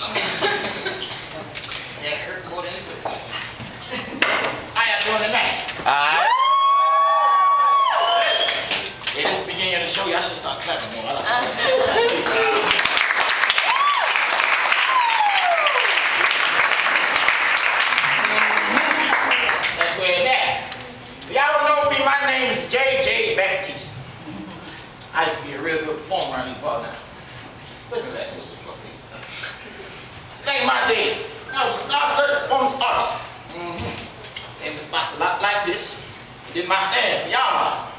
I am doing the beginning of the show. Y'all should start clapping more. That's where it's at. Y'all don't know me. My name is J.J. Baptiste. I used to be a real good performer on these ball now. Look at that. Den macht er, ja.